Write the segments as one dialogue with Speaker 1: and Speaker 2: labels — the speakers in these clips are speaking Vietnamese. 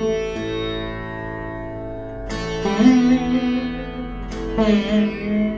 Speaker 1: Thank you.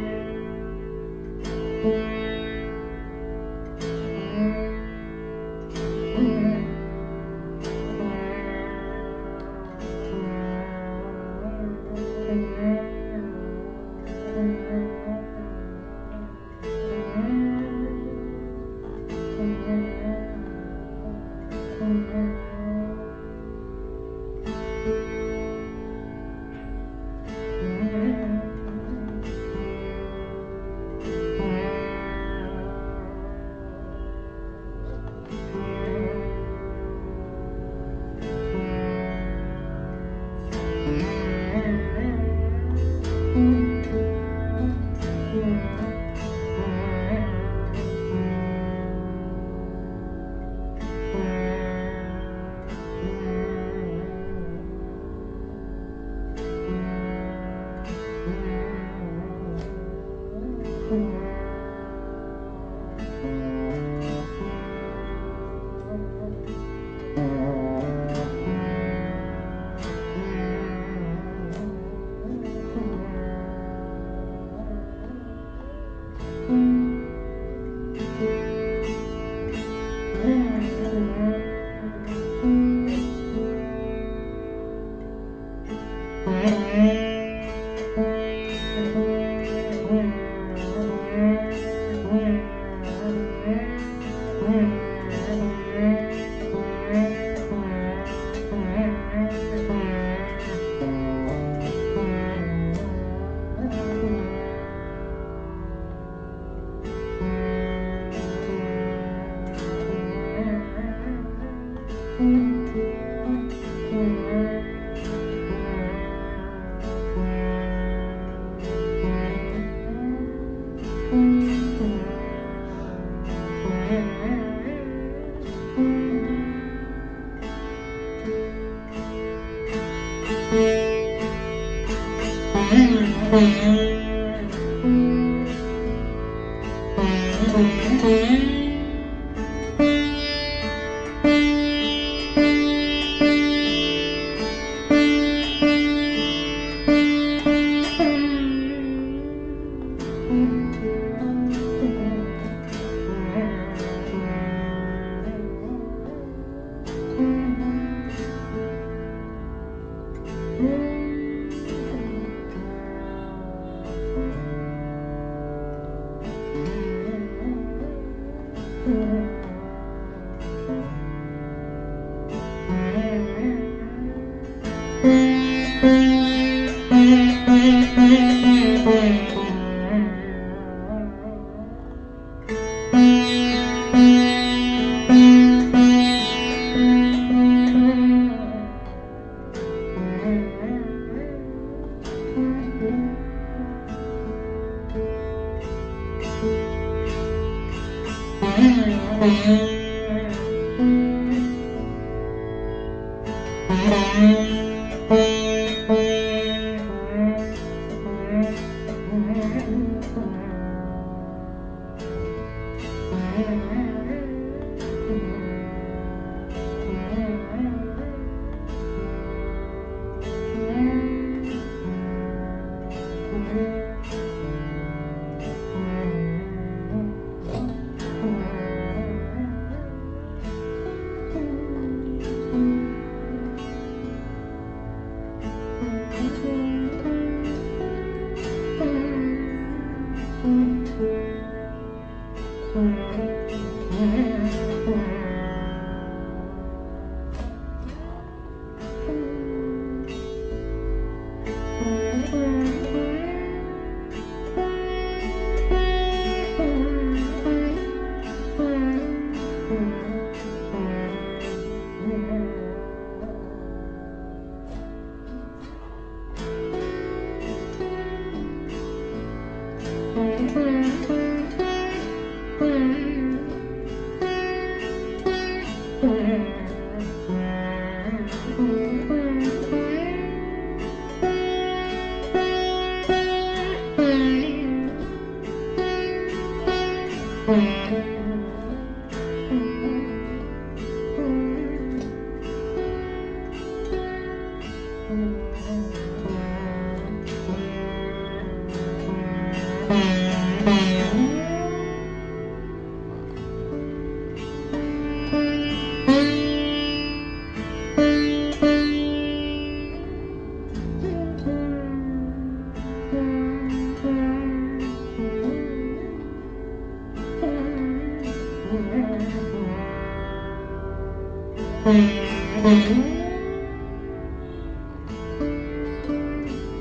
Speaker 1: 嗯 head. Mm-hmm.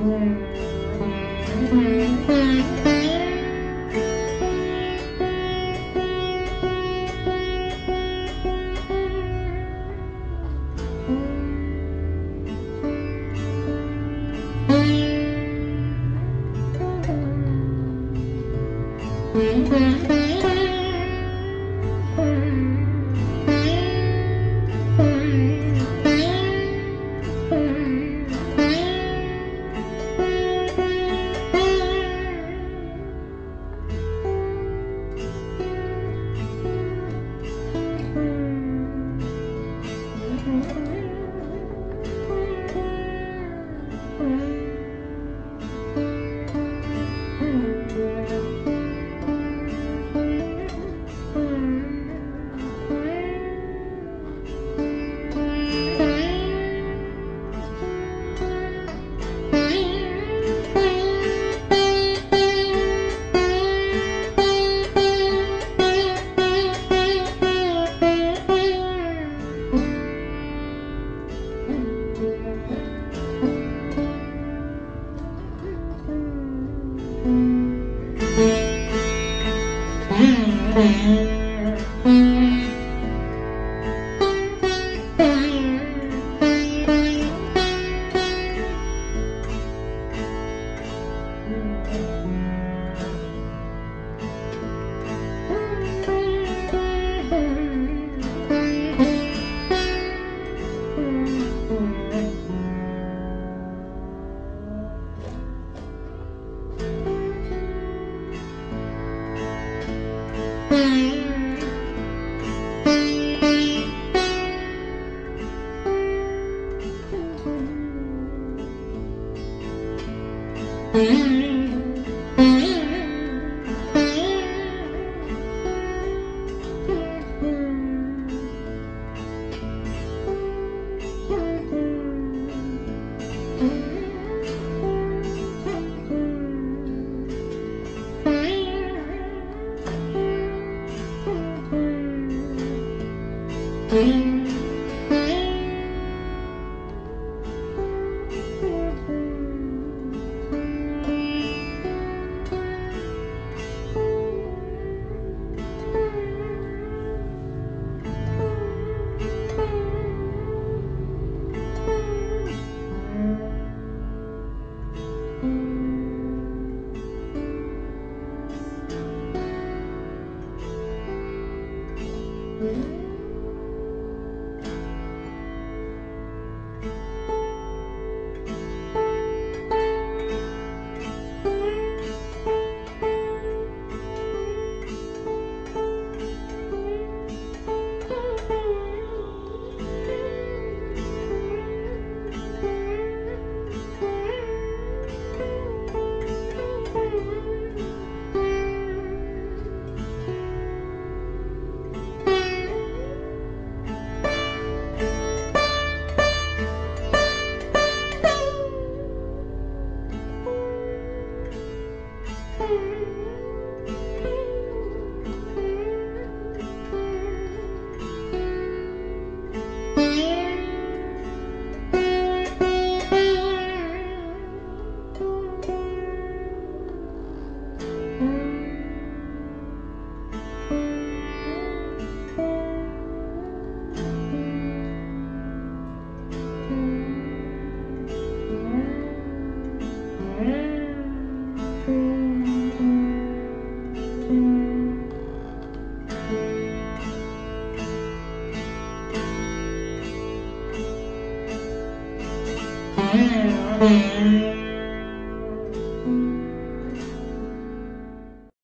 Speaker 1: Mm-hmm. and